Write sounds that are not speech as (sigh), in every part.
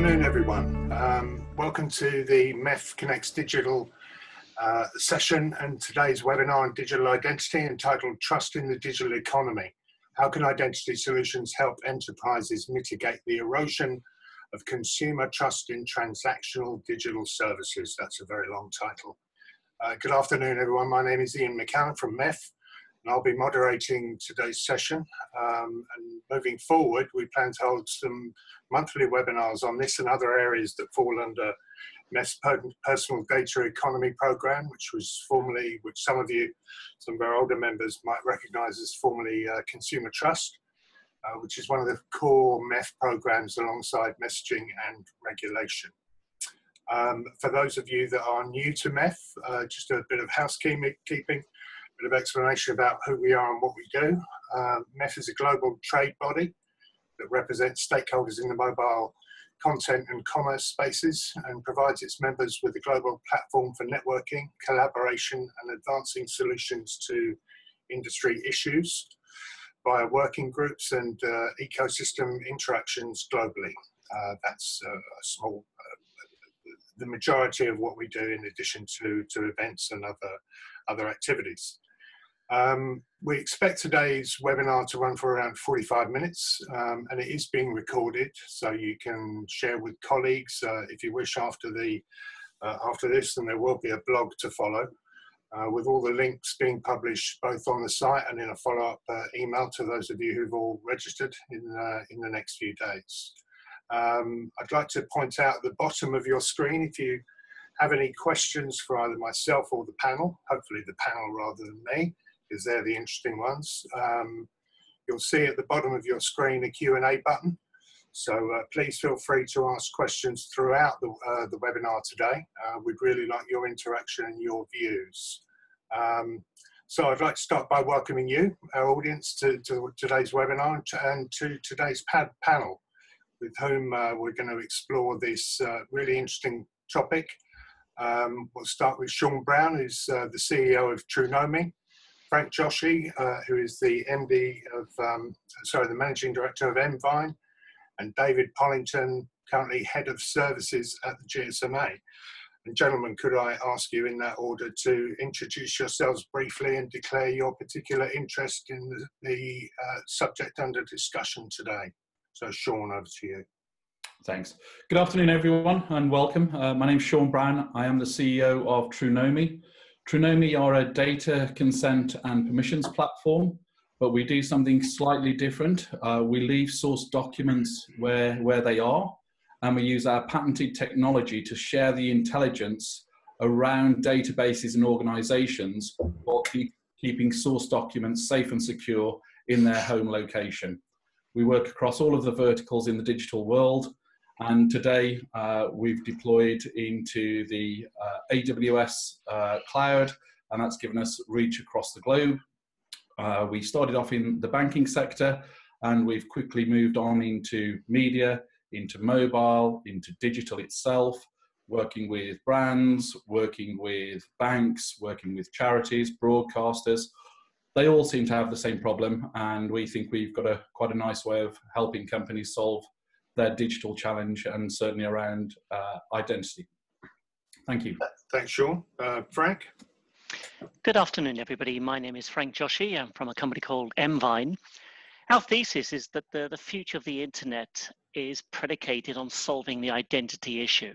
afternoon, everyone. Um, welcome to the MEF Connects Digital uh, session and today's webinar on digital identity entitled Trust in the Digital Economy. How can identity solutions help enterprises mitigate the erosion of consumer trust in transactional digital services? That's a very long title. Uh, good afternoon, everyone. My name is Iain McCallum from MEF and I'll be moderating today's session. Um, and moving forward, we plan to hold some monthly webinars on this and other areas that fall under MEF's Personal Data Economy Program, which was formerly, which some of you, some of our older members might recognize as formerly uh, Consumer Trust, uh, which is one of the core MEF programs alongside messaging and regulation. Um, for those of you that are new to MEF, uh, just a bit of housekeeping bit of explanation about who we are and what we do. Um, MEF is a global trade body that represents stakeholders in the mobile content and commerce spaces and provides its members with a global platform for networking, collaboration and advancing solutions to industry issues via working groups and uh, ecosystem interactions globally. Uh, that's uh, a small, uh, the majority of what we do in addition to, to events and other, other activities. Um, we expect today's webinar to run for around 45 minutes um, and it is being recorded so you can share with colleagues uh, if you wish after the uh, after this and there will be a blog to follow uh, with all the links being published both on the site and in a follow-up uh, email to those of you who've all registered in, uh, in the next few days. Um, I'd like to point out at the bottom of your screen if you have any questions for either myself or the panel, hopefully the panel rather than me, because they're the interesting ones. Um, you'll see at the bottom of your screen a Q&A button. So uh, please feel free to ask questions throughout the, uh, the webinar today. Uh, we'd really like your interaction and your views. Um, so I'd like to start by welcoming you, our audience, to, to today's webinar and to today's pad panel, with whom uh, we're going to explore this uh, really interesting topic. Um, we'll start with Shawn Brown, who's uh, the CEO of Trunomi. Frank Joshi, uh, who is the MD of, um, sorry, the Managing Director of Mvine, and David Pollington, currently Head of Services at the GSMA. And gentlemen, could I ask you in that order to introduce yourselves briefly and declare your particular interest in the, the uh, subject under discussion today? So Shawn, over to you. Thanks. Good afternoon, everyone, and welcome. Uh, my name is Shawn Brown. I am the CEO of Trunomi. Trunomi are a data consent and permissions platform, but we do something slightly different. Uh, we leave source documents where, where they are, and we use our patented technology to share the intelligence around databases and organizations while keep, keeping source documents safe and secure in their home location. We work across all of the verticals in the digital world, and today uh, we've deployed into the uh, AWS uh, cloud, and that's given us reach across the globe. Uh, we started off in the banking sector, and we've quickly moved on into media, into mobile, into digital itself, working with brands, working with banks, working with charities, broadcasters. They all seem to have the same problem, and we think we've got a quite a nice way of helping companies solve their digital challenge and certainly around uh, identity. Thank you. Thanks, Shawn. Uh, Frank? Good afternoon, everybody. My name is Frank Joshi. I'm from a company called Mvine. Our thesis is that the, the future of the internet is predicated on solving the identity issue.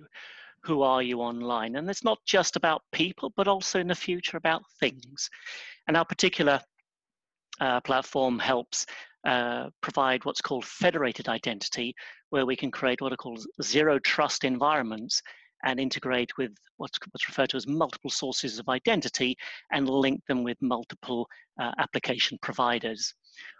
Who are you online? And it's not just about people, but also in the future about things. And our particular uh, platform helps uh, provide what's called federated identity, where we can create what are called zero trust environments and integrate with what's, what's referred to as multiple sources of identity and link them with multiple uh, application providers.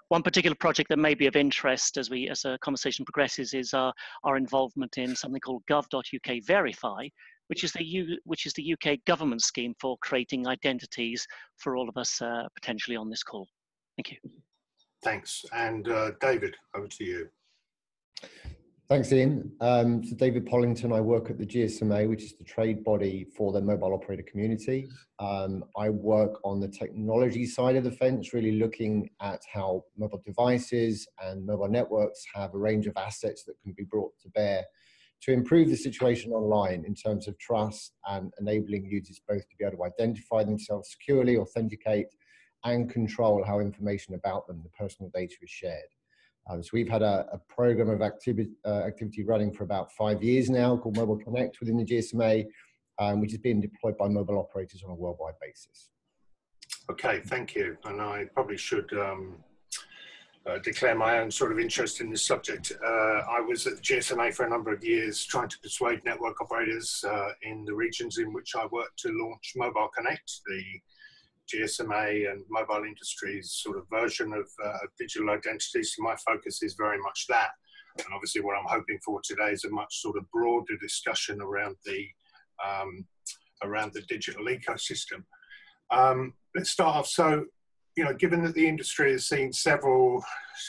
One particular project that may be of interest as we as a conversation progresses is uh, our involvement in something called gov.uk Verify, which is the U, which is the UK government scheme for creating identities for all of us uh, potentially on this call. Thank you. Thanks. And uh, David, over to you. Thanks, Iain. Um, so David Pollington, I work at the GSMA, which is the trade body for the mobile operator community. Um, I work on the technology side of the fence, really looking at how mobile devices and mobile networks have a range of assets that can be brought to bear to improve the situation online in terms of trust and enabling users both to be able to identify themselves securely, authenticate, and control how information about them, the personal data is shared. Um, so we've had a, a program of activity, uh, activity running for about five years now called Mobile Connect within the GSMA, um, which is being deployed by mobile operators on a worldwide basis. Okay, thank you. And I probably should um, uh, declare my own sort of interest in this subject. Uh, I was at the GSMA for a number of years trying to persuade network operators uh, in the regions in which I work to launch Mobile Connect, the GSMA and mobile industries sort of version of, uh, digital identity. So my focus is very much that. And obviously what I'm hoping for today is a much sort of broader discussion around the, um, around the digital ecosystem. Um, let's start off. So, you know, given that the industry has seen several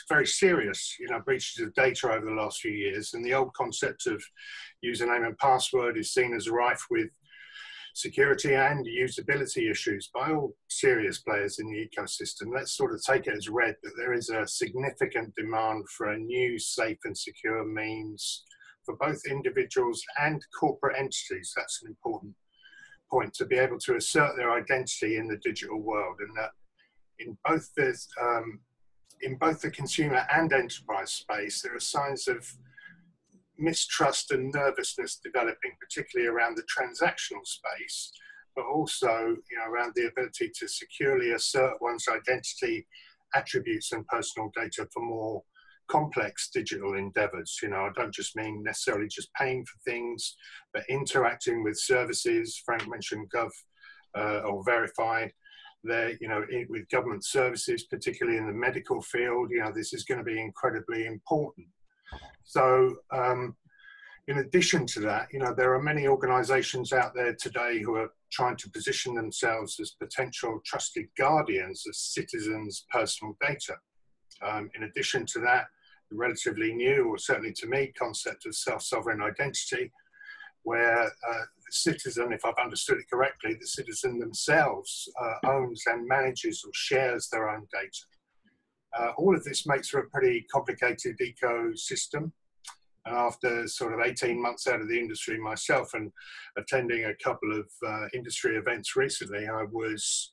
very serious, you know, breaches of data over the last few years, and the old concept of username and password is seen as rife with security and usability issues by all serious players in the ecosystem. Let's sort of take it as read that there is a significant demand for a new safe and secure means for both individuals and corporate entities. That's an important point to be able to assert their identity in the digital world and that in both the um, in both the consumer and enterprise space there are signs of mistrust and nervousness developing, particularly around the transactional space, but also you know, around the ability to securely assert one's identity, attributes, and personal data for more complex digital endeavors. You know, I don't just mean necessarily just paying for things, but interacting with services. Frank mentioned Gov uh, or Verify. There, you know, with government services, particularly in the medical field, you know, this is going to be incredibly important. So, um, in addition to that, you know, there are many organizations out there today who are trying to position themselves as potential trusted guardians of citizens' personal data. Um, in addition to that, the relatively new, or certainly to me, concept of self-sovereign identity, where uh, the citizen, if I've understood it correctly, the citizen themselves uh, owns and manages or shares their own data. Uh, all of this makes for a pretty complicated ecosystem. And after sort of 18 months out of the industry myself and attending a couple of uh, industry events recently, I was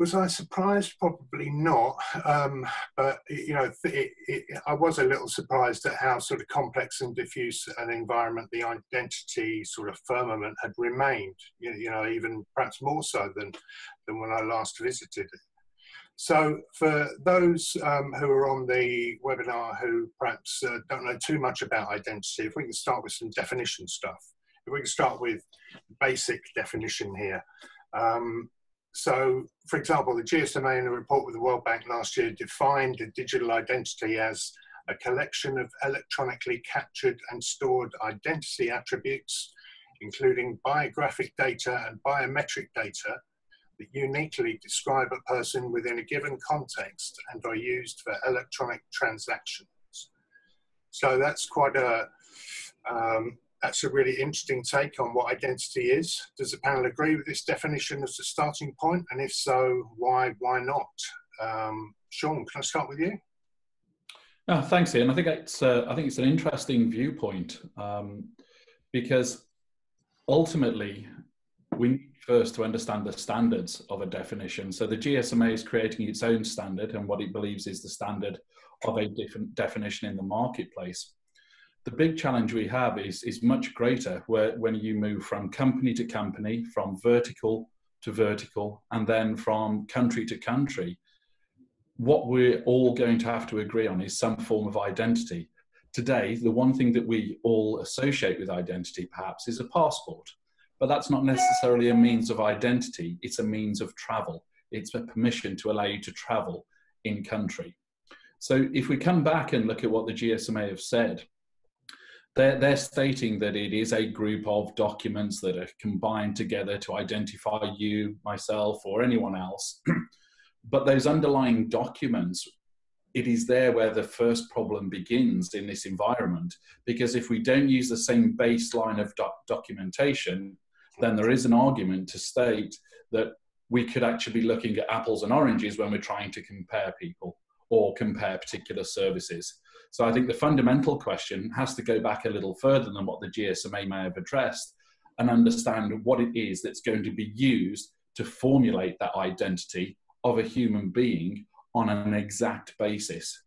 was I surprised? Probably not. Um, but you know, it, it, I was a little surprised at how sort of complex and diffuse an environment the identity sort of firmament had remained. You know, even perhaps more so than than when I last visited it. So for those um, who are on the webinar who perhaps uh, don't know too much about identity, if we can start with some definition stuff. If we can start with basic definition here. Um, so, for example, the GSMA in a report with the World Bank last year defined a digital identity as a collection of electronically captured and stored identity attributes, including biographic data and biometric data, that uniquely describe a person within a given context and are used for electronic transactions. So that's quite a, um, that's a really interesting take on what identity is. Does the panel agree with this definition as a starting point? And if so, why, why not? Um, Shawn, can I start with you? Oh, thanks, Iain. I think it's uh, I think it's an interesting viewpoint um, because ultimately we first to understand the standards of a definition. So the GSMA is creating its own standard and what it believes is the standard of a different definition in the marketplace. The big challenge we have is, is much greater where, when you move from company to company, from vertical to vertical, and then from country to country. What we're all going to have to agree on is some form of identity. Today, the one thing that we all associate with identity perhaps is a passport but that's not necessarily a means of identity, it's a means of travel. It's a permission to allow you to travel in country. So if we come back and look at what the GSMA have said, they're, they're stating that it is a group of documents that are combined together to identify you, myself, or anyone else. (clears throat) but those underlying documents, it is there where the first problem begins in this environment. Because if we don't use the same baseline of doc documentation, then there is an argument to state that we could actually be looking at apples and oranges when we're trying to compare people or compare particular services. So I think the fundamental question has to go back a little further than what the GSMA may have addressed and understand what it is that's going to be used to formulate that identity of a human being on an exact basis.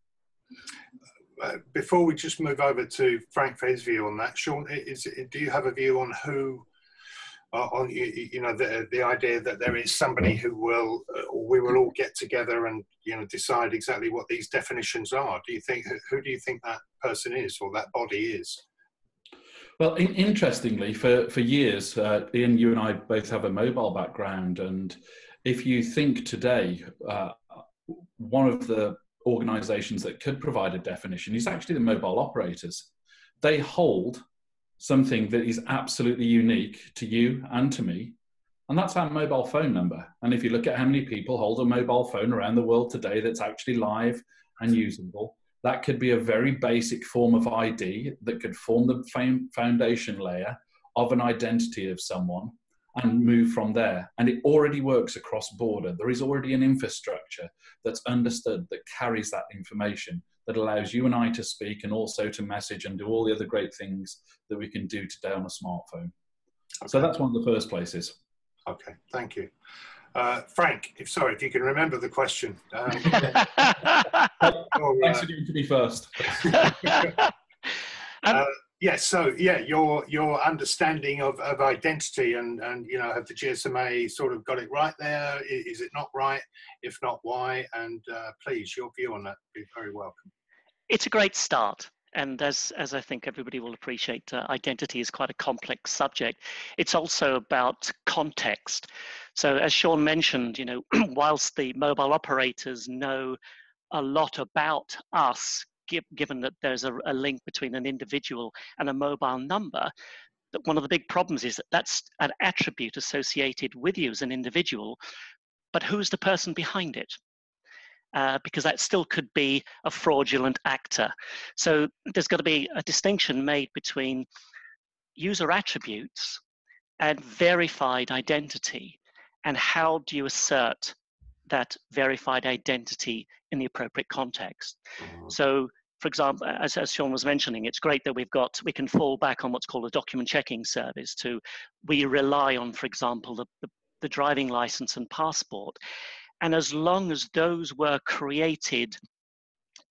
Uh, before we just move over to Frank his view on that, Shawn, is, do you have a view on who, uh, on you, you, know, the the idea that there is somebody who will, uh, we will all get together and you know decide exactly what these definitions are? Do you think who do you think that person is or that body is? Well, in, interestingly, for for years, uh, Iain, you and I both have a mobile background, and if you think today, uh, one of the organizations that could provide a definition is actually the mobile operators. They hold something that is absolutely unique to you and to me, and that's our mobile phone number. And if you look at how many people hold a mobile phone around the world today that's actually live and usable, that could be a very basic form of ID that could form the foundation layer of an identity of someone and move from there. And it already works across border. There is already an infrastructure that's understood that carries that information that allows you and I to speak and also to message and do all the other great things that we can do today on a smartphone. Okay. So that's one of the first places. Okay, thank you. Uh, Frank, if sorry, if you can remember the question. Um, or, (laughs) Thanks for giving to me first. (laughs) uh, Yes, so yeah, your your understanding of, of identity and and you know have the GSMA sort of got it right there? Is it not right? If not, why? And uh, please, your view on that be very welcome. It's a great start. And as, as I think everybody will appreciate, uh, identity is quite a complex subject. It's also about context. So as Shawn mentioned, you know, (clears throat) whilst the mobile operators know a lot about us given that there's a, a link between an individual and a mobile number, that one of the big problems is that that's an attribute associated with you as an individual, but who's the person behind it? Uh, because that still could be a fraudulent actor. So there's got to be a distinction made between user attributes and verified identity. And how do you assert that verified identity in the appropriate context. Mm-hmm. So, for example, as, as Shawn was mentioning, it's great that we've got, we can fall back on what's called a document checking service to, we rely on, for example, the, the, the driving license and passport. And as long as those were created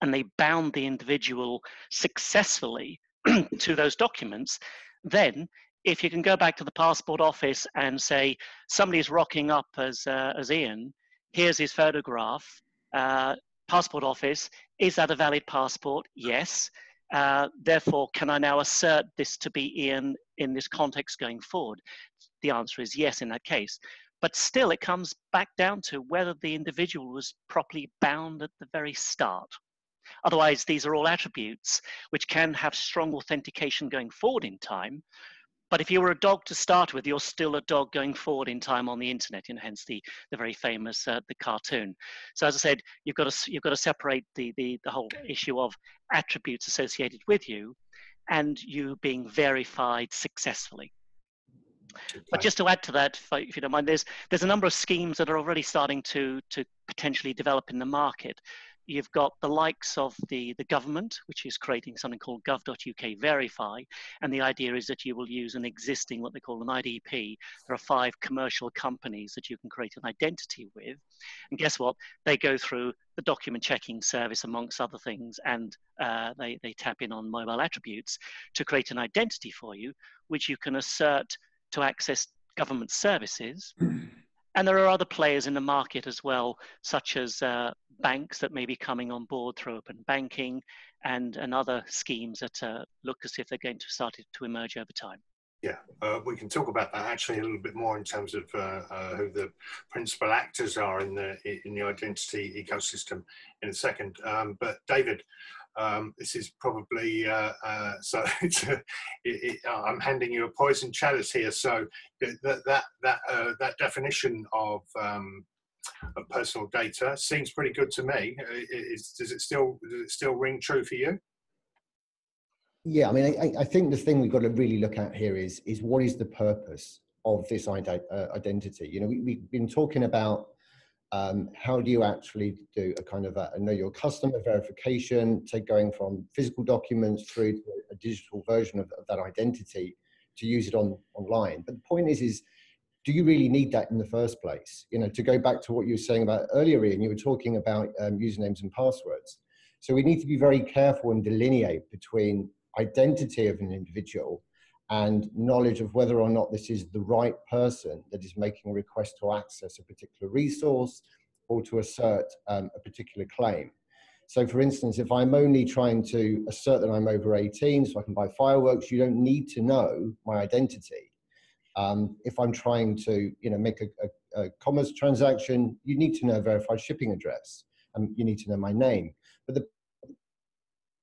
and they bound the individual successfully (clears throat) to those documents, then if you can go back to the passport office and say somebody's rocking up as uh, as Iain, here's his photograph. Uh, passport office, is that a valid passport? Yes. Uh, therefore, can I now assert this to be Iain in this context going forward? The answer is yes in that case. But still, it comes back down to whether the individual was properly bound at the very start. Otherwise, these are all attributes which can have strong authentication going forward in time, but if you were a dog to start with, you're still a dog going forward in time on the internet, and hence the, the very famous uh, the cartoon. So as I said, you've got to you've got to separate the, the the whole issue of attributes associated with you, and you being verified successfully. But just to add to that, if you don't mind, there's there's a number of schemes that are already starting to to potentially develop in the market you've got the likes of the, the government, which is creating something called gov.uk verify. And the idea is that you will use an existing, what they call an IDP. There are five commercial companies that you can create an identity with. And guess what? They go through the document checking service, amongst other things, and uh, they, they tap in on mobile attributes to create an identity for you, which you can assert to access government services. (clears throat) And there are other players in the market as well, such as uh, banks that may be coming on board through open banking and, and other schemes that uh, look as if they're going to start to emerge over time. Yeah, uh, we can talk about that actually a little bit more in terms of uh, uh, who the principal actors are in the in the identity ecosystem in a second. Um, but David, um, this is probably uh, uh, (laughs) so. A, it, it, I'm handing you a poison chalice here. So that that that uh, that definition of, um, of personal data seems pretty good to me. Uh, is, does it still does it still ring true for you? Yeah, I mean, I, I think the thing we've got to really look at here is is what is the purpose of this uh, identity? You know, we, we've been talking about um, how do you actually do a kind of a, a know your customer verification, take going from physical documents through to a digital version of, of that identity to use it on online. But the point is, is do you really need that in the first place? You know, to go back to what you were saying about earlier, Iain, you were talking about um, usernames and passwords. So we need to be very careful and delineate between identity of an individual and knowledge of whether or not this is the right person that is making a request to access a particular resource or to assert um, a particular claim. So for instance, if I'm only trying to assert that I'm over 18 so I can buy fireworks, you don't need to know my identity. Um, if I'm trying to you know, make a, a, a, commerce transaction, you need to know a verified shipping address and you need to know my name. But the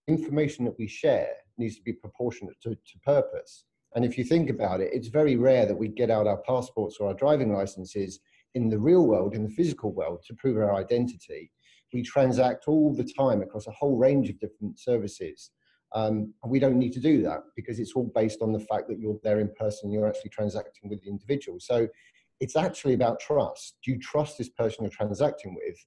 information that we share needs to be proportionate to, to purpose. And if you think about it, it's very rare that we get out our passports or our driving licenses in the real world, in the physical world, to prove our identity. We transact all the time across a whole range of different services. Um, and we don't need to do that because it's all based on the fact that you're there in person, you're actually transacting with the individual. So it's actually about trust. Do you trust this person you're transacting with?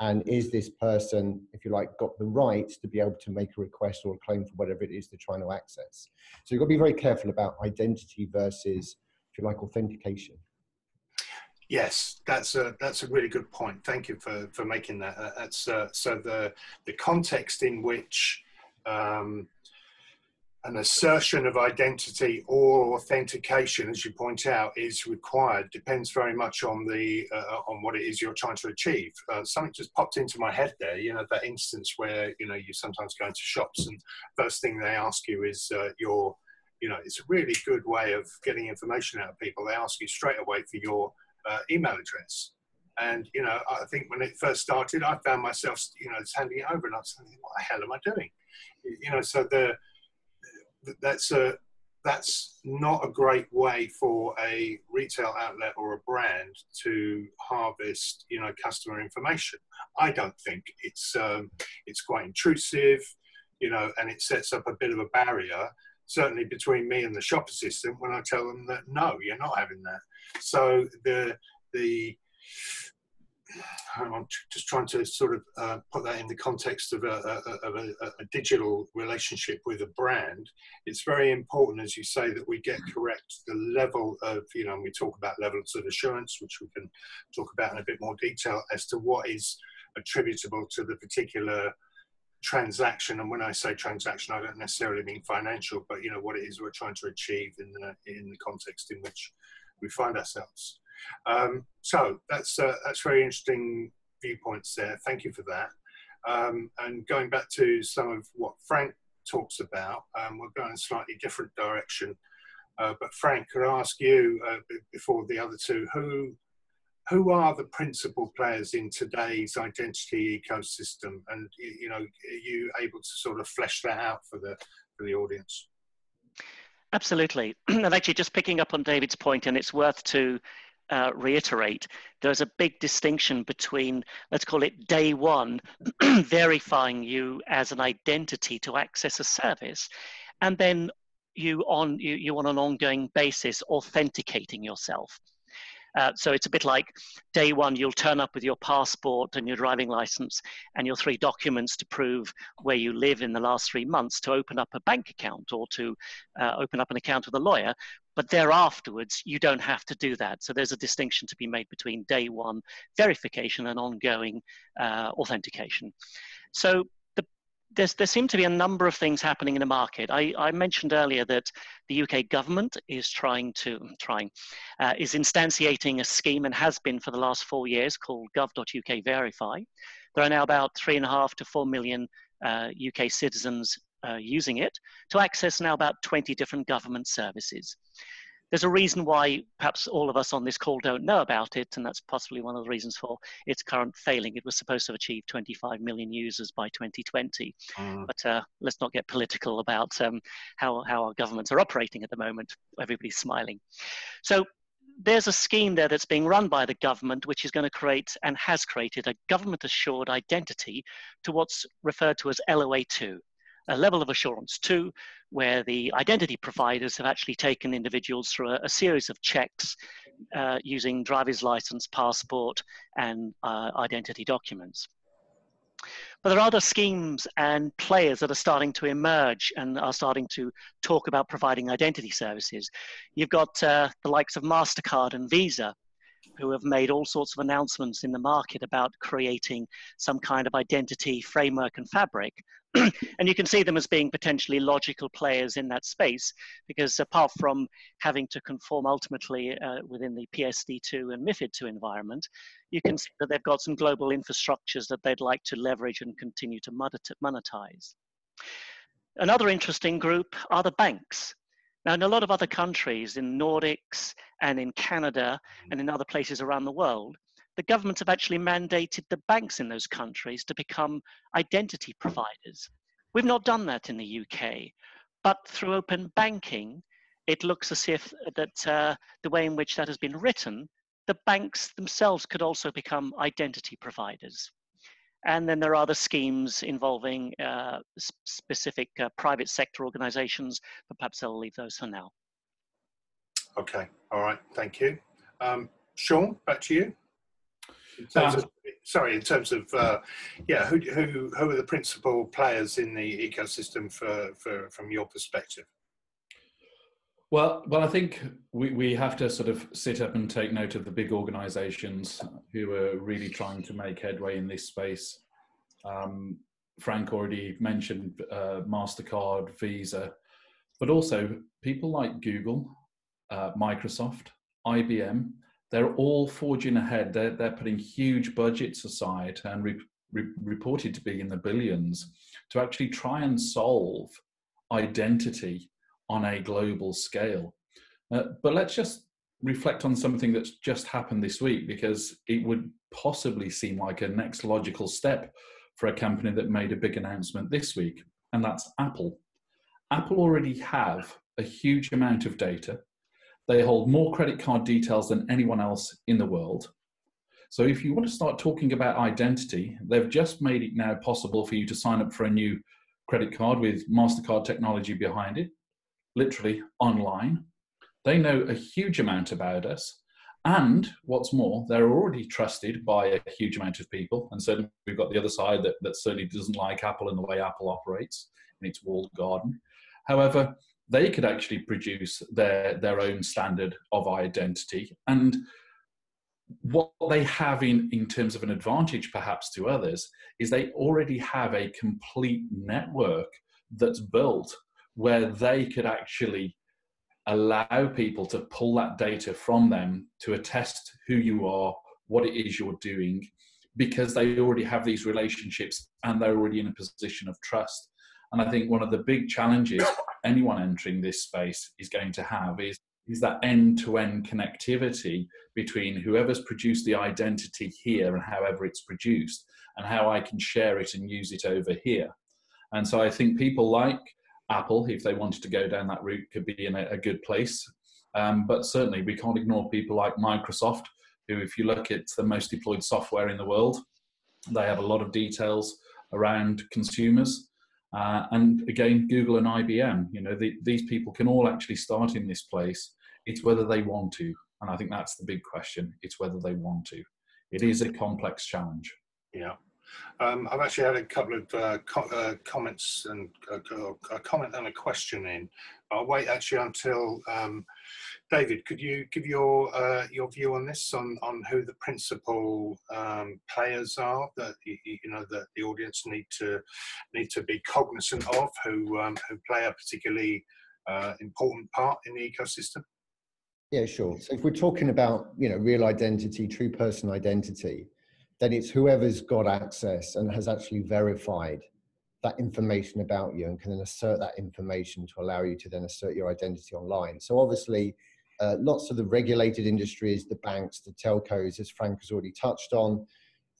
And is this person, if you like, got the right to be able to make a request or a claim for whatever it is they're trying to access? So you've got to be very careful about identity versus, if you like, authentication. Yes, that's a that's a really good point. Thank you for for making that. That's uh, so the the context in which um, an assertion of identity or authentication, as you point out, is required depends very much on the uh, on what it is you're trying to achieve. Uh, something just popped into my head there. You know that instance where you know you sometimes go into shops and first thing they ask you is uh, your, you know, it's a really good way of getting information out of people. They ask you straight away for your uh, email address. And you know, I think when it first started, I found myself, you know, handing it over, and I was thinking, "What the hell am I doing?" You know, so the that's a that's not a great way for a retail outlet or a brand to harvest you know customer information. I don't think it's um, it's quite intrusive you know and it sets up a bit of a barrier certainly between me and the shop assistant when i tell them that no you're not having that. So the the I'm just trying to sort of uh, put that in the context of, a, a, of a, a, digital relationship with a brand. It's very important, as you say, that we get correct the level of, you know, we talk about levels of assurance, which we can talk about in a bit more detail as to what is attributable to the particular transaction. And when I say transaction, I don't necessarily mean financial, but you know what it is we're trying to achieve in the in the context in which we find ourselves. Um, so that's uh, that's very interesting viewpoints there. Thank you for that. Um, and going back to some of what Frank talks about, um, we're going a slightly different direction. Uh, but Frank, could I ask you uh, before the other two, who who are the principal players in today's identity ecosystem, and you know, are you able to sort of flesh that out for the for the audience? Absolutely, (clears throat) and actually, just picking up on David's point, and it's worth to uh, reiterate, there's a big distinction between, let's call it day one, (clears throat) verifying you as an identity to access a service, and then you on you, you on an ongoing basis authenticating yourself. Uh, so it's a bit like day one, you'll turn up with your passport and your driving license and your three documents to prove where you live in the last three months to open up a bank account or to uh, open up an account with a lawyer. But thereafterwards, you don't have to do that. So there's a distinction to be made between day one verification and ongoing uh, authentication. So there seem to be a number of things happening in the market. I, I mentioned earlier that the UK government is trying to, trying, uh, is instantiating a scheme and has been for the last four years called gov.uk Verify. There are now about three and a half to four million uh, UK citizens uh, using it to access now about 20 different government services there's a reason why perhaps all of us on this call don't know about it, and that's possibly one of the reasons for its current failing. It was supposed to achieve 25 million users by 2020, mm. but uh, let's not get political about um, how, how our governments are operating at the moment. Everybody's smiling. So there's a scheme there that's being run by the government, which is going to create and has created a government assured identity to what's referred to as LOA2, a level of assurance two, where the identity providers have actually taken individuals through a, a series of checks uh, using driver's license, passport, and uh, identity documents. But there are other schemes and players that are starting to emerge and are starting to talk about providing identity services. You've got uh, the likes of MasterCard and Visa, who have made all sorts of announcements in the market about creating some kind of identity framework and fabric. (clears throat) and you can see them as being potentially logical players in that space because apart from having to conform ultimately uh, within the PSD2 and MIFID 2 environment, you can see that they've got some global infrastructures that they'd like to leverage and continue to monetize. Another interesting group are the banks. Now, in a lot of other countries, in Nordics and in Canada and in other places around the world, the governments have actually mandated the banks in those countries to become identity providers. We've not done that in the UK, but through open banking, it looks as if that uh, the way in which that has been written, the banks themselves could also become identity providers. And then there are other schemes involving uh, specific uh, private sector organizations, but perhaps I'll leave those for now. Okay, all right, thank you. Um, Shawn, back to you. In terms uh, of, sorry, in terms of, uh, yeah, who, who, who are the principal players in the ecosystem for, for, from your perspective? Well, well, I think we, we have to sort of sit up and take note of the big organisations who are really trying to make headway in this space. Um, Frank already mentioned uh, Mastercard, Visa, but also people like Google, uh, Microsoft, IBM. They're all forging ahead. They're they're putting huge budgets aside and re- re- reported to be in the billions to actually try and solve identity on a global scale. Uh, but let's just reflect on something that's just happened this week because it would possibly seem like a next logical step for a company that made a big announcement this week, and that's Apple. Apple already have a huge amount of data. They hold more credit card details than anyone else in the world. So if you want to start talking about identity, they've just made it now possible for you to sign up for a new credit card with MasterCard technology behind it literally online. They know a huge amount about us. And what's more, they're already trusted by a huge amount of people. And certainly we've got the other side that, that certainly doesn't like Apple and the way Apple operates in its walled garden. However, they could actually produce their, their own standard of identity. And what they have in, in terms of an advantage perhaps to others is they already have a complete network that's built where they could actually allow people to pull that data from them to attest who you are, what it is you're doing, because they already have these relationships and they're already in a position of trust. And I think one of the big challenges anyone entering this space is going to have is, is that end to end connectivity between whoever's produced the identity here and however it's produced and how I can share it and use it over here. And so I think people like Apple, if they wanted to go down that route, could be in a, a good place. Um, but certainly, we can't ignore people like Microsoft, who, if you look at the most deployed software in the world, they have a lot of details around consumers. Uh, and again, Google and IBM, you know, the, these people can all actually start in this place. It's whether they want to. And I think that's the big question. It's whether they want to. It is a complex challenge. Yeah. Um, I've actually had a couple of uh, co uh, comments and uh, a comment and a question in. I'll wait actually until um, David. Could you give your uh, your view on this, on on who the principal um, players are that you, know that the audience need to need to be cognizant of, who um, who play a particularly uh, important part in the ecosystem? Yeah, sure. So if we're talking about you know real identity, true person identity, then it's whoever's got access and has actually verified that information about you and can then assert that information to allow you to then assert your identity online. So obviously, uh, lots of the regulated industries, the banks, the telcos, as Frank has already touched on,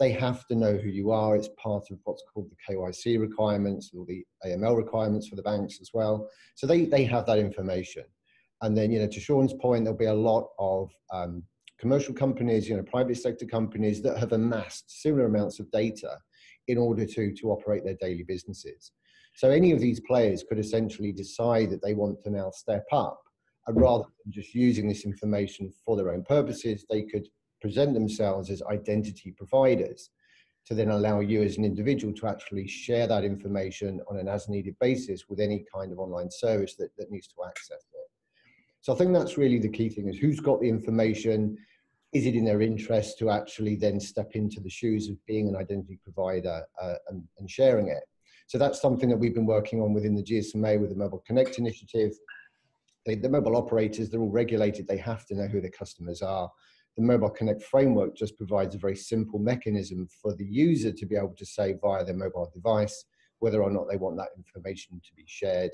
they have to know who you are. It's part of what's called the KYC requirements or the AML requirements for the banks as well. So they, they have that information. And then, you know, to Shawn's point, there'll be a lot of um, commercial companies, you know, private sector companies that have amassed similar amounts of data in order to, to operate their daily businesses. So any of these players could essentially decide that they want to now step up, and rather than just using this information for their own purposes, they could present themselves as identity providers to then allow you as an individual to actually share that information on an as needed basis with any kind of online service that, that needs to access it. So I think that's really the key thing is who's got the information, is it in their interest to actually then step into the shoes of being an identity provider uh, and, and, sharing it? So that's something that we've been working on within the GSMA with the Mobile Connect initiative. They, the mobile operators, they're all regulated, they have to know who their customers are the Mobile Connect framework just provides a very simple mechanism for the user to be able to say via their mobile device whether or not they want that information to be shared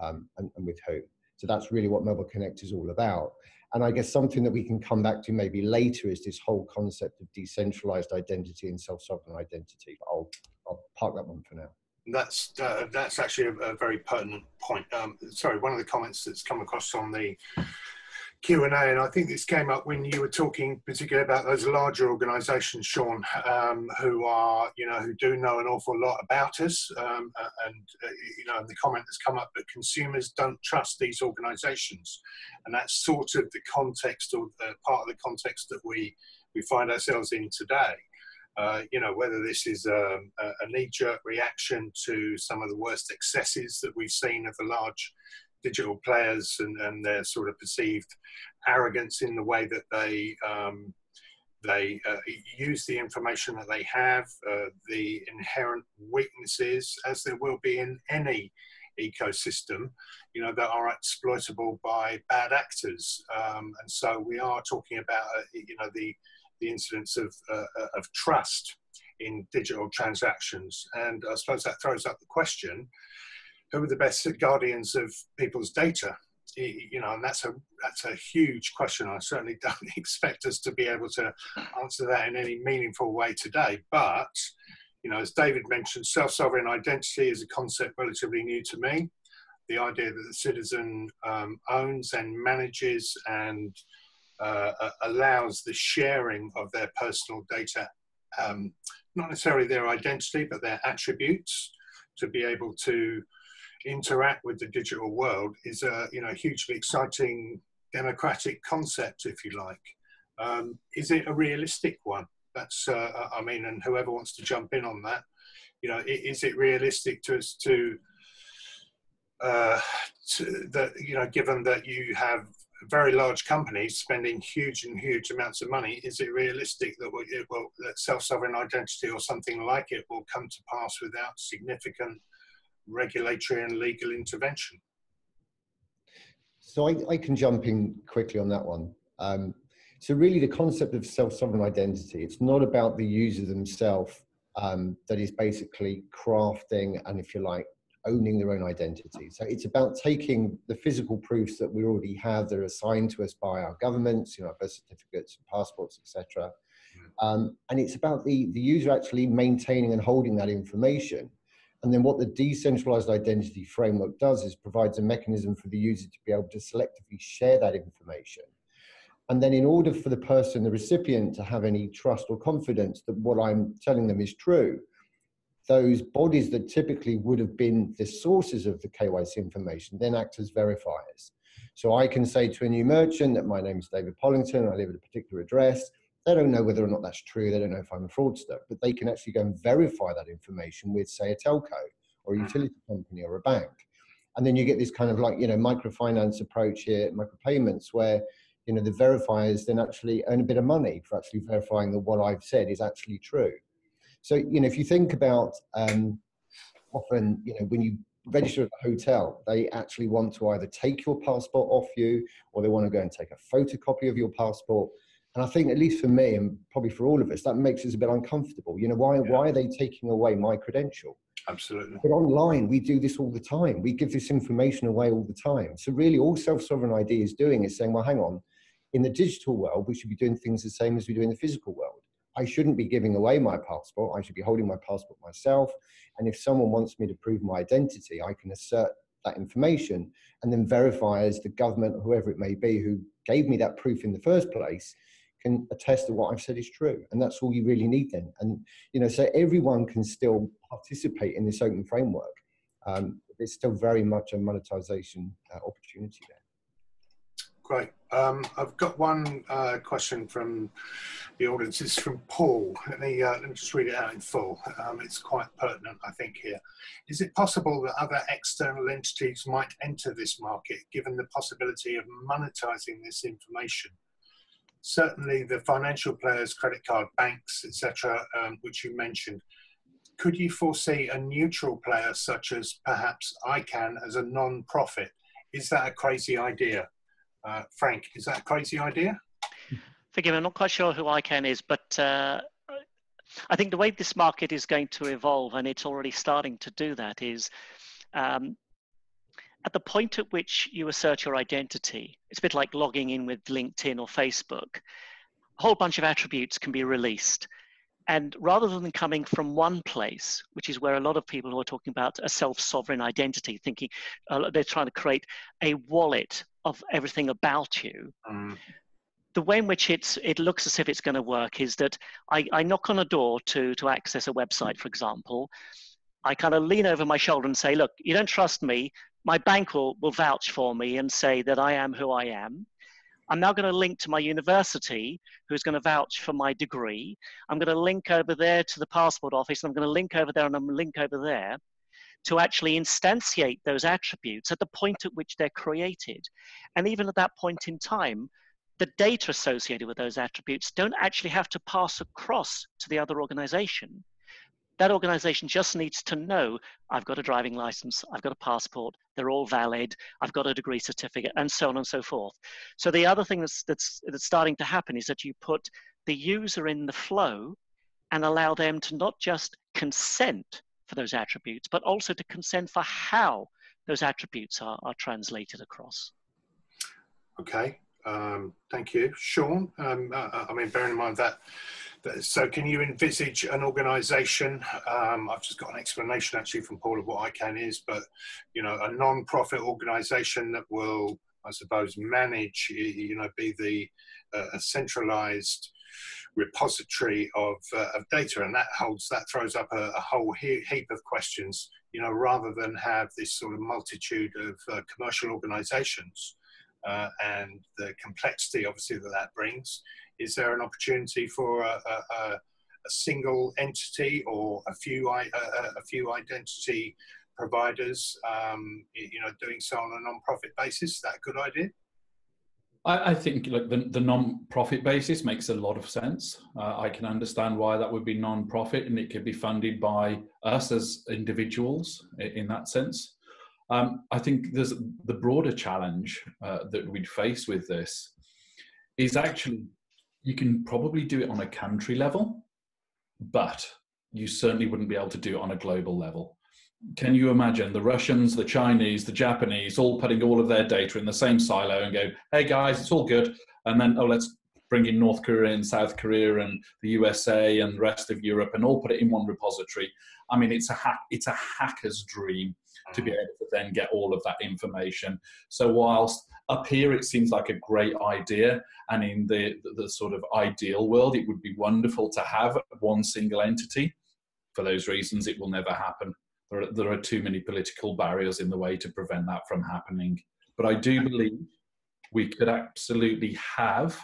um, and, and, with who. So that's really what Mobile Connect is all about. And I guess something that we can come back to maybe later is this whole concept of decentralized identity and self-sovereign identity. But I'll, I'll park that one for now. That's uh, that's actually a, a, very pertinent point. Um, sorry, one of the comments that's come across on the Q and A, and I think this came up when you were talking particularly about those larger organisations, Shawn, um, who are you know who do know an awful lot about us, um, and uh, you know, and the comment has come up that consumers don't trust these organisations, and that's sort of the context or the part of the context that we we find ourselves in today. Uh, you know, whether this is um, a, a knee-jerk reaction to some of the worst excesses that we've seen of the large digital players and, and their sort of perceived arrogance in the way that they um, they uh, use the information that they have, uh, the inherent weaknesses, as there will be in any ecosystem, you know, that are exploitable by bad actors. Um, and so we are talking about, uh, you know, the the incidence of uh, of trust in digital transactions. And I suppose that throws up the question who are the best guardians of people's data? You know, and that's a that's a huge question. I certainly (laughs) don't expect us to be able to answer that in any meaningful way today. But you know, as David mentioned, self-sovereign identity is a concept relatively new to me. The idea that the citizen um, owns and manages and uh, allows the sharing of their personal data, um, not necessarily their identity, but their attributes, to be able to interact with the digital world is a you know hugely exciting democratic concept, if you like. Um, is it a realistic one? That's uh, I mean, and whoever wants to jump in on that, you know, is it realistic to us to, uh, to that you know, given that you have very large companies spending huge and huge amounts of money, is it realistic that it will, that self-sovereign identity or something like it will come to pass without significant regulatory and legal intervention? So I, I can jump in quickly on that one. Um, so really the concept of self-sovereign identity, it's not about the user themselves um, that is basically crafting and if you like, owning their own identity. So it's about taking the physical proofs that we already have that are assigned to us by our governments, you know, birth certificates, and passports, etc. Um, and it's about the, the user actually maintaining and holding that information and then what the decentralized identity framework does is provides a mechanism for the user to be able to selectively share that information. And then in order for the person, the recipient, to have any trust or confidence that what I'm telling them is true, those bodies that typically would have been the sources of the KYC information then act as verifiers. So I can say to a new merchant that my name is David Pollington, I live at a particular address, they don't know whether or not that's true. They don't know if I'm a fraudster, but they can actually go and verify that information with, say, a telco or a mm. utility company or a bank. And then you get this kind of like, you know, microfinance approach here, micropayments, where, you know, the verifiers then actually earn a bit of money for actually verifying that what I've said is actually true. So, you know, if you think about um, often, you know, when you register at a hotel, they actually want to either take your passport off you or they want to go and take a photocopy of your passport and I think, at least for me, and probably for all of us, that makes us a bit uncomfortable. You know, why, yeah. why are they taking away my credential? Absolutely. But online, we do this all the time. We give this information away all the time. So, really, all self sovereign ID is doing is saying, well, hang on, in the digital world, we should be doing things the same as we do in the physical world. I shouldn't be giving away my passport. I should be holding my passport myself. And if someone wants me to prove my identity, I can assert that information and then verify as the government, whoever it may be, who gave me that proof in the first place, can attest that what I've said is true. And that's all you really need then. And, you know, so everyone can still participate in this open framework. Um, still very much a monetization uh, opportunity there. Great. Um, I've got one uh, question from the audience. It's from Paul. Let me, uh, let me just read it out in full. Um, it's quite pertinent, I think, here. Is it possible that other external entities might enter this market, given the possibility of monetizing this information? Certainly, the financial players, credit card banks, etc., um, which you mentioned. Could you foresee a neutral player such as perhaps ICANN as a non-profit? Is that a crazy idea? Uh, Frank, is that a crazy idea? Forgive me, I'm not quite sure who ICANN is, but uh, I think the way this market is going to evolve, and it's already starting to do that, is um, at the point at which you assert your identity, it's a bit like logging in with LinkedIn or Facebook, a whole bunch of attributes can be released. And rather than coming from one place, which is where a lot of people who are talking about a self sovereign identity, thinking uh, they're trying to create a wallet of everything about you. Mm. The way in which it's, it looks as if it's going to work is that I, I knock on a door to, to access a website, for example. I kind of lean over my shoulder and say, Look, you don't trust me. My bank will, will vouch for me and say that I am who I am. I'm now going to link to my university, who's going to vouch for my degree. I'm going to link over there to the passport office, and I'm going to link over there, and I'm going to link over there to actually instantiate those attributes at the point at which they're created. And even at that point in time, the data associated with those attributes don't actually have to pass across to the other organization. That organization just needs to know I've got a driving license, I've got a passport, they're all valid, I've got a degree certificate, and so on and so forth. So the other thing that's, that's, that's starting to happen is that you put the user in the flow and allow them to not just consent for those attributes, but also to consent for how those attributes are, are translated across. Okay, um, thank you. Shawn, um, uh, I mean, bearing in mind that, that, so can you envisage an organization, um, I've just got an explanation actually from Paul of what ICANN is, but, you know, a non-profit organization that will, I suppose, manage, you know, be the uh, a centralized repository of, uh, of data and that holds that throws up a, a whole he heap of questions you know rather than have this sort of multitude of uh, commercial organizations uh, and the complexity obviously that that brings. Is there an opportunity for a, a, a single entity or a few few identity providers um, you know doing so on a non-profit basis? Is that a good idea I, I think the, the non-profit basis makes a lot of sense. Uh, I can understand why that would be non-profit and it could be funded by us as individuals in, in that sense. Um, I think there's the broader challenge uh, that we'd face with this is actually you can probably do it on a country level, but you certainly wouldn't be able to do it on a global level can you imagine the Russians, the Chinese, the Japanese all putting all of their data in the same silo and go, hey guys, it's all good. And then, oh, let's bring in North Korea and South Korea and the USA and the rest of Europe and all put it in one repository. I mean, it's a hack, it's a hacker's dream to be mm. able to then get all of that information. So whilst up here it seems like a great idea, and in the, the, the sort of ideal world, it would be wonderful to have one single entity. For those reasons, it will never happen there are, there are too many political barriers in the way to prevent that from happening. But I do believe we could absolutely have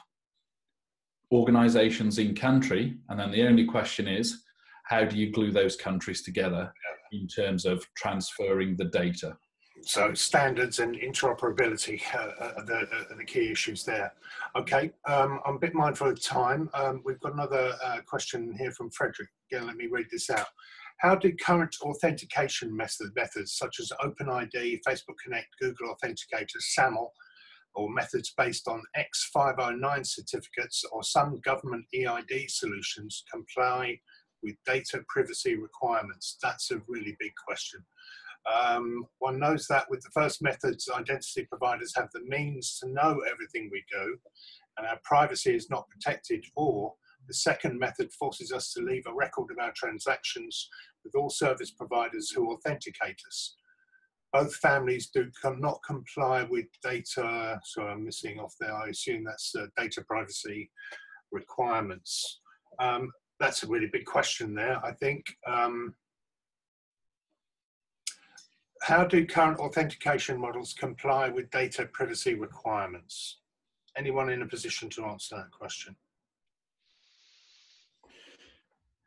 organizations in country, and then the only question is how do you glue those countries together in terms of transferring the data? So standards and interoperability are, the, are, the, key issues there. Okay, um, I'm a bit mindful of time. Um, we've got another uh, question here from Frederick. Again, let me read this out. How do current authentication method, methods such as OpenID, Facebook Connect, Google Authenticator, SAML, or methods based on X509 certificates or some government EID solutions comply with data privacy requirements? That's a really big question. Um, one knows that with the first methods, identity providers have the means to know everything we do, and our privacy is not protected, or the second method forces us to leave a record of our transactions with all service providers who authenticate us. Both families do not comply with data, so I'm missing off there, I assume that's uh, data privacy requirements. Um, that's a really big question there, I think. Um, how do current authentication models comply with data privacy requirements? Anyone in a position to answer that question?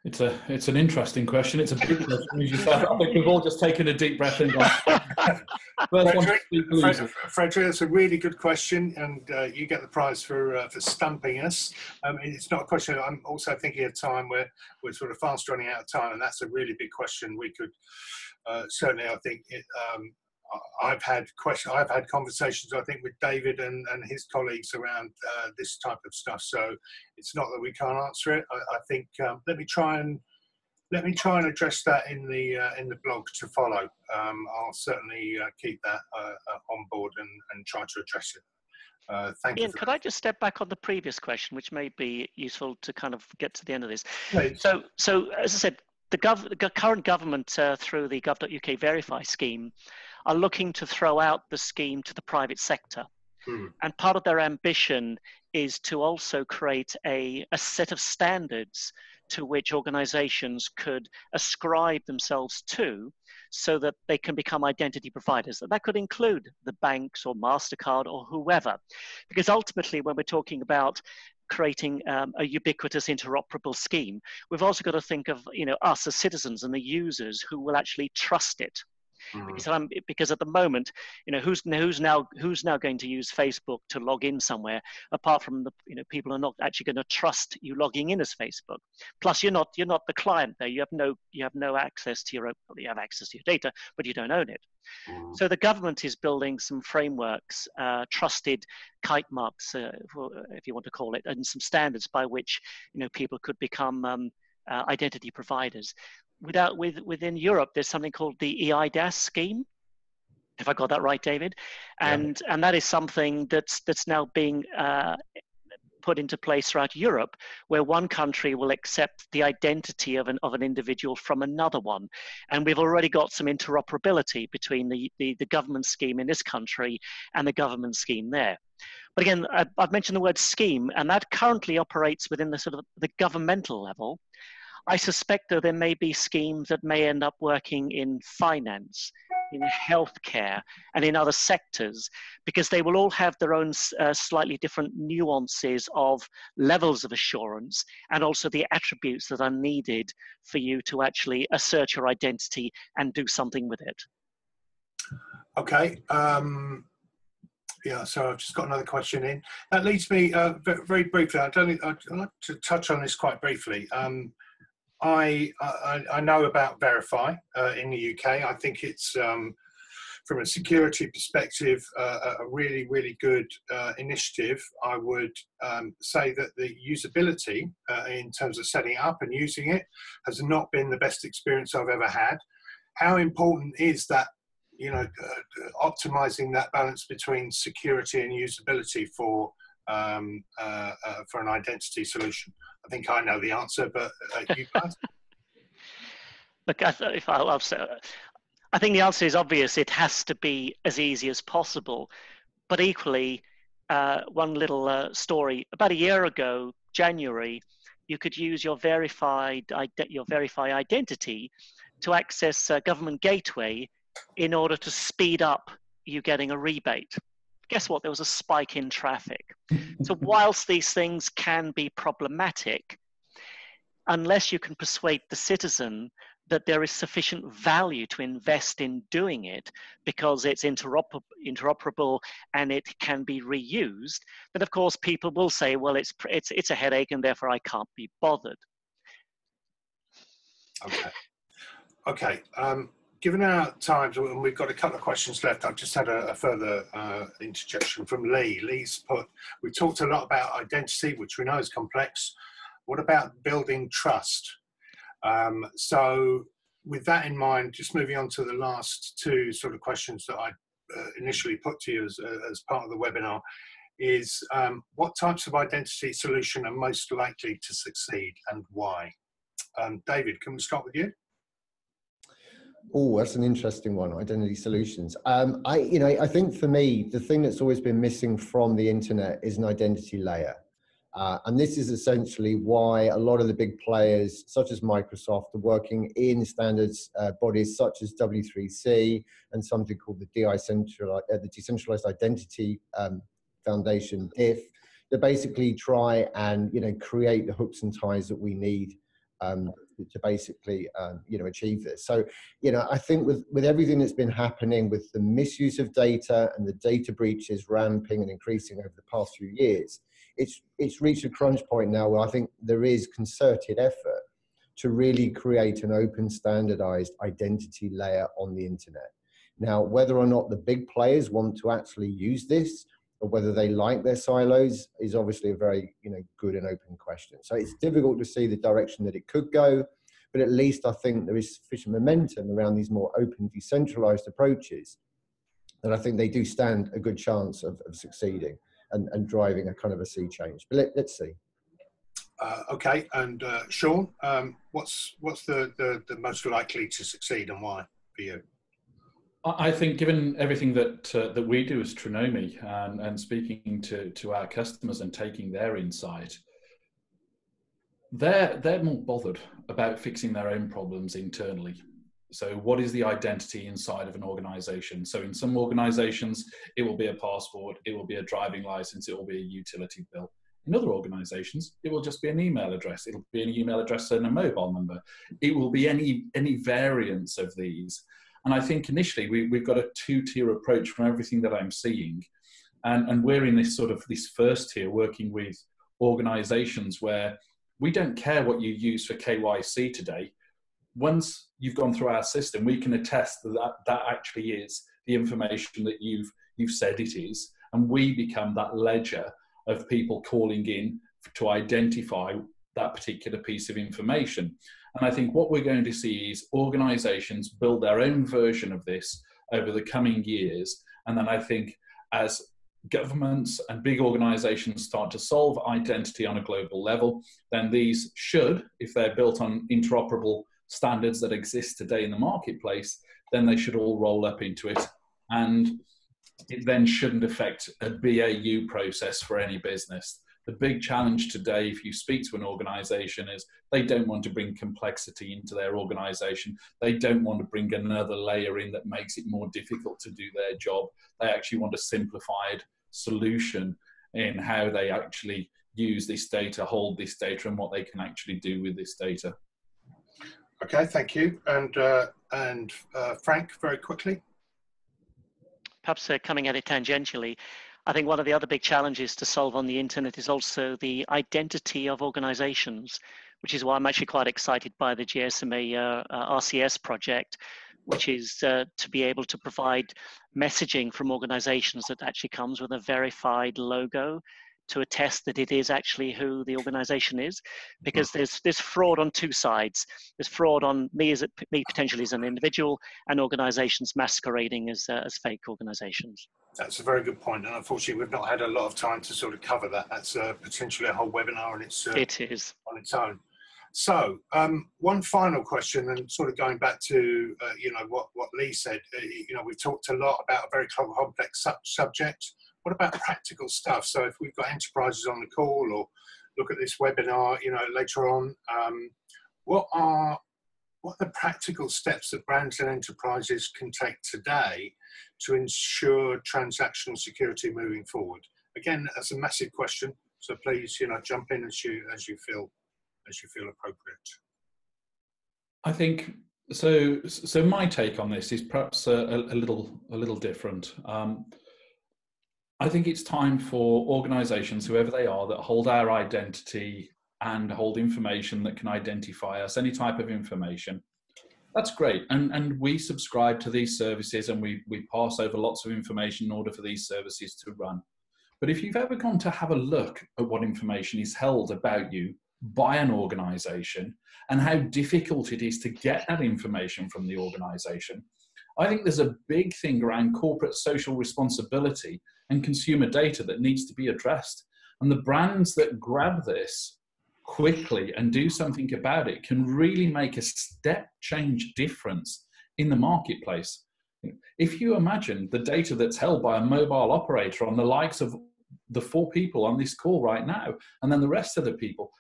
It's a it's an interesting question. It's a big question, as you said. I think we've all just taken a deep breath and gone. (laughs) Frederick, Frederick, Frederick, that's a really good question, and uh, you get the prize for uh, for stumping us. Um, it's not a question. I'm also thinking of time where we're sort of fast running out of time, and that's a really big question. We could uh, certainly, I think, it, um, I've had question, I've had conversations, I think, with David and, and his colleagues around uh, this type of stuff. So it's not that we can't answer it. I, I think um, let me try and let me try and address that in the uh, in the blog to follow. Um, I'll certainly uh, keep that uh, uh, on board and, and try to address it. Uh, thank Iain, you. could I just step back on the previous question, which may be useful to kind of get to the end of this? Please. So, so as I said, the, gov- the current government uh, through the gov.uk Verify scheme are looking to throw out the scheme to the private sector. Hmm. And part of their ambition is to also create a, a set of standards to which organizations could ascribe themselves to so that they can become identity providers. That could include the banks or MasterCard or whoever. Because ultimately, when we're talking about creating um, a ubiquitous interoperable scheme, we've also got to think of you know us as citizens and the users who will actually trust it. Mm-hmm. Because, I'm, because at the moment, you know, who's who's now who's now going to use Facebook to log in somewhere apart from the you know people are not actually going to trust you logging in as Facebook. Plus, you're not you're not the client there. You have no you have no access to your. You have access to your data, but you don't own it. Mm-hmm. So the government is building some frameworks, uh, trusted kite marks, uh, if you want to call it, and some standards by which you know people could become um, uh, identity providers without with within Europe, there's something called the EIDAS scheme. If I got that right, David, and yeah. and that is something that's that's now being uh, put into place throughout Europe, where one country will accept the identity of an of an individual from another one, and we've already got some interoperability between the the, the government scheme in this country and the government scheme there. But again, I've mentioned the word scheme, and that currently operates within the sort of the governmental level. I suspect that there may be schemes that may end up working in finance, in healthcare, and in other sectors, because they will all have their own uh, slightly different nuances of levels of assurance and also the attributes that are needed for you to actually assert your identity and do something with it. Okay. Um, yeah, so I've just got another question in. That leads me uh, very briefly. I'd, only, I'd like to touch on this quite briefly. Um, I, I, I know about Verify uh, in the UK. I think it's um, from a security perspective uh, a really really good uh, initiative. I would um, say that the usability uh, in terms of setting up and using it has not been the best experience I've ever had. How important is that? You know, uh, optimizing that balance between security and usability for um, uh, for an identity solution. I think I know the answer, but uh, you guys. (laughs) Look, I, if I'll, I'll I think the answer is obvious. It has to be as easy as possible. But equally, uh, one little uh, story. About a year ago, January, you could use your verified your verify identity to access a government gateway in order to speed up you getting a rebate guess what? There was a spike in traffic. so, (laughs) whilst these things can be problematic, unless you can persuade the citizen that there is sufficient value to invest in doing it because it's interoper- interoperable and it can be reused, then of course people will say, well, it's, it's, it's a headache and therefore I can't be bothered. Okay. Okay. Um, given our time, and we've got a couple of questions left, I've just had a, a further uh, interjection from Lee. Lee's put, we talked a lot about identity, which we know is complex. What about building trust? Um, so with that in mind, just moving on to the last two sort of questions that I uh, initially put to you as, uh, as part of the webinar is um, what types of identity solution are most likely to succeed and why? Um, David, can we start with you? Oh, that's an interesting one. Identity solutions. Um, I, you know, I think for me, the thing that's always been missing from the internet is an identity layer. Uh, and this is essentially why a lot of the big players, such as Microsoft, are working in standards uh, bodies such as W3C and something called the, uh, the Decentralized Identity um, Foundation, DIF, to basically try and you know create the hooks and ties that we need um, to basically um, you know achieve this. So you know I think with with everything that's been happening with the misuse of data and the data breaches ramping and increasing over the past few years, it's it's reached a crunch point now where I think there is concerted effort to really create an open standardized identity layer on the internet. Now, whether or not the big players want to actually use this or whether they like their silos is obviously a very you know good and open question. So it's difficult to see the direction that it could go, but at least I think there is sufficient momentum around these more open, decentralized approaches that I think they do stand a good chance of, of succeeding and, and driving a kind of a sea change. But let, us see. Uh, okay, and uh, Shawn, um, what's what's the, the, the most likely to succeed and why for you? I think, given everything that uh, that we do as Trunomi and, and speaking to, to our customers and taking their insight, they're they're more bothered about fixing their own problems internally. So, what is the identity inside of an organization? So, in some organizations, it will be a passport, it will be a driving license, it will be a utility bill. In other organizations, it will just be an email address. It'll be an email address and a mobile number. It will be any any variance of these. And I think initially we, we've got a two-tier approach from everything that I'm seeing. And, and we're in this sort of this first tier working with organizations where we don't care what you use for KYC today. Once you've gone through our system, we can attest that that, that actually is the information that you've you've said it is, and we become that ledger of people calling in to identify that particular piece of information. And I think what we're going to see is organizations build their own version of this over the coming years. And then I think as governments and big organizations start to solve identity on a global level, then these should, if they're built on interoperable standards that exist today in the marketplace, then they should all roll up into it. And it then shouldn't affect a BAU process for any business the big challenge today, if you speak to an organization, is they don't want to bring complexity into their organization. They don't want to bring another layer in that makes it more difficult to do their job. They actually want a simplified solution in how they actually use this data, hold this data, and what they can actually do with this data. Okay, thank you. And, uh, and uh, Frank, very quickly. Perhaps uh, coming at it tangentially, I think one of the other big challenges to solve on the internet is also the identity of organizations, which is why I'm actually quite excited by the GSMA uh, uh, RCS project, which is uh, to be able to provide messaging from organizations that actually comes with a verified logo to attest that it is actually who the organization is because there's there's fraud on two sides. There's fraud on me as a, me potentially as an individual and organizations masquerading as uh, as fake organizations. That's a very good point and unfortunately we've not had a lot of time to sort of cover that. That's uh, potentially a whole webinar and it's uh, it is. on its own. So um, one final question and sort of going back to uh, you know what what lee said. Uh, you know we've talked a lot about a very complex subject what about practical stuff? So if we've got enterprises on the call or look at this webinar, you know, later on, um, what are what are the practical steps that brands and enterprises can take today to ensure transactional security moving forward? Again, that's a massive question. So please, you know, jump in as you as you feel as you feel appropriate. I think so. So my take on this is perhaps a, a little a little different. Um, I think it's time for organizations, whoever they are, that hold our identity and hold information that can identify us, any type of information. That's great. And, and we subscribe to these services and we, we pass over lots of information in order for these services to run. But if you've ever gone to have a look at what information is held about you by an organization and how difficult it is to get that information from the organization, I think there's a big thing around corporate social responsibility and consumer data that needs to be addressed. And the brands that grab this quickly and do something about it can really make a step change difference in the marketplace. If you imagine the data that's held by a mobile operator on the likes of the four people on this call right now, and then the rest of the people.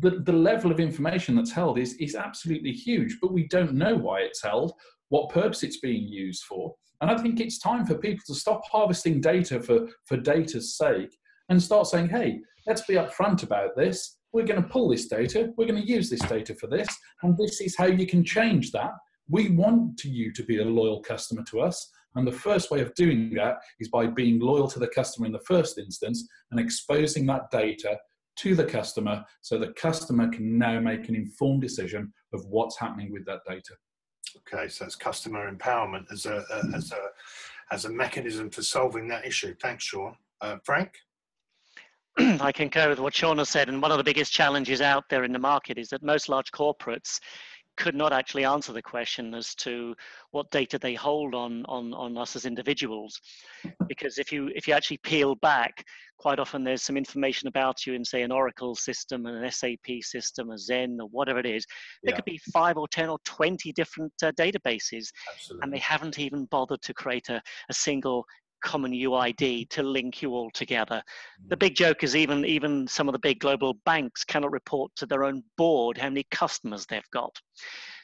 The, the level of information that's held is, is absolutely huge, but we don't know why it's held, what purpose it's being used for. And I think it's time for people to stop harvesting data for, for data's sake and start saying, hey, let's be upfront about this. We're going to pull this data, we're going to use this data for this, and this is how you can change that. We want you to be a loyal customer to us. And the first way of doing that is by being loyal to the customer in the first instance and exposing that data to the customer so the customer can now make an informed decision of what's happening with that data. Okay, so it's customer empowerment as a, a as a as a mechanism for solving that issue. Thanks, Shawn. Uh, Frank. (clears throat) I concur with what Shawn has said, and one of the biggest challenges out there in the market is that most large corporates could not actually answer the question as to what data they hold on on on us as individuals because if you if you actually peel back quite often there's some information about you in say an Oracle system and an SAP system a zen or whatever it is there yeah. could be five or ten or 20 different uh, databases Absolutely. and they haven't even bothered to create a, a single common UID to link you all together. The mm. big joke is even even some of the big global banks cannot report to their own board how many customers they've got.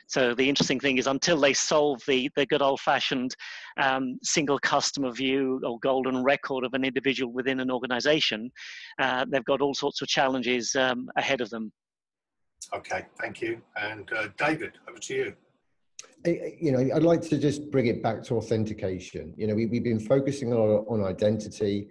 So the interesting thing is until they solve the, the good old fashioned um, single customer view or golden record of an individual within an organization, uh, they've got all sorts of challenges um, ahead of them. Okay, thank you. And uh, David, over to you you know, I'd like to just bring it back to authentication. You know, we, have been focusing on, on identity.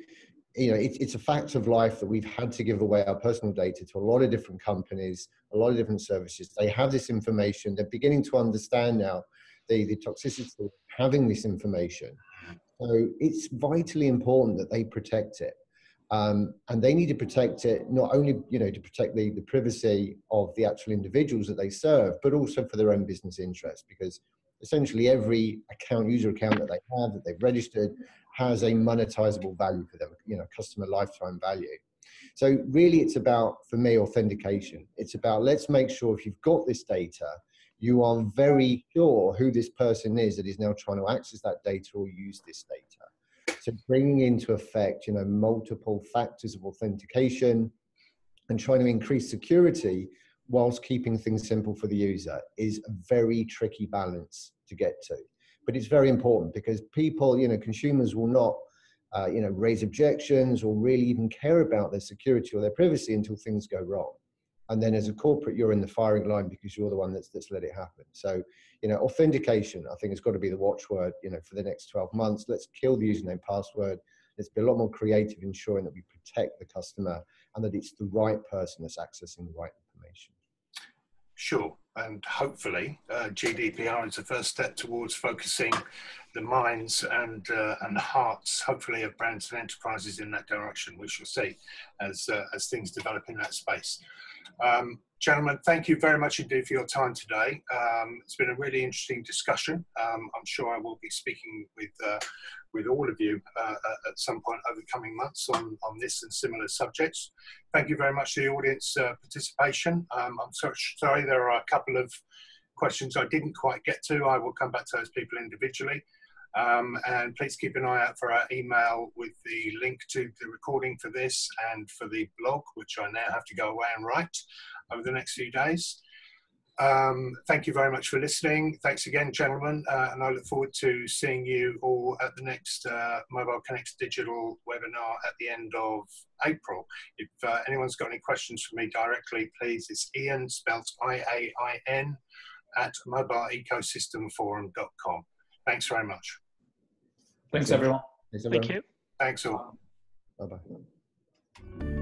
You know, it, it's a fact of life that we've had to give away our personal data to a lot of different companies, a lot of different services. They have this information. They're beginning to understand now the, the toxicity of having this information. So it's vitally important that they protect it. Um, and they need to protect it not only you know to protect the, the privacy of the actual individuals that they serve but also for their own business interests because essentially every account user account that they have that they've registered has a monetizable value for them you know customer lifetime value. So really it's about for me authentication. It's about let's make sure if you've got this data you are very sure who this person is that is now trying to access that data or use this data so bringing into effect, you know, multiple factors of authentication and trying to increase security whilst keeping things simple for the user is a very tricky balance to get to. But it's very important because people, you know, consumers will not, uh, you know, raise objections or really even care about their security or their privacy until things go wrong and then as a corporate you're in the firing line because you're the one that's that's let it happen so you know authentication i think has got to be the watchword you know for the next 12 months let's kill the username password let's be a lot more creative ensuring that we protect the customer and that it's the right person that's accessing the right information Sure, and hopefully uh, GDPR is the first step towards focusing the minds and uh, and the hearts, hopefully, of brands and enterprises in that direction. We shall see as uh, as things develop in that space. Um, gentlemen, thank you very much indeed for your time today. Um, it's been a really interesting discussion. Um, I'm sure I will be speaking with uh, with all of you uh, at some point over the coming months on, on this and similar subjects. Thank you very much for the audience uh, participation. Um, I'm so, sorry there are a couple of questions I didn't quite get to. I will come back to those people individually. Um, and please keep an eye out for our email with the link to the recording for this and for the blog, which I now have to go away and write over the next few days. Um, thank you very much for listening. Thanks again, gentlemen, uh, and I look forward to seeing you all at the next uh, Mobile Connect Digital webinar at the end of April. If uh, anyone's got any questions for me directly, please, it's Iain, spelled I-A-I-N, at mobileecosystemforum.com. Thanks very much. Thanks, everyone. Thank you. Thanks all. Bye bye.